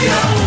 you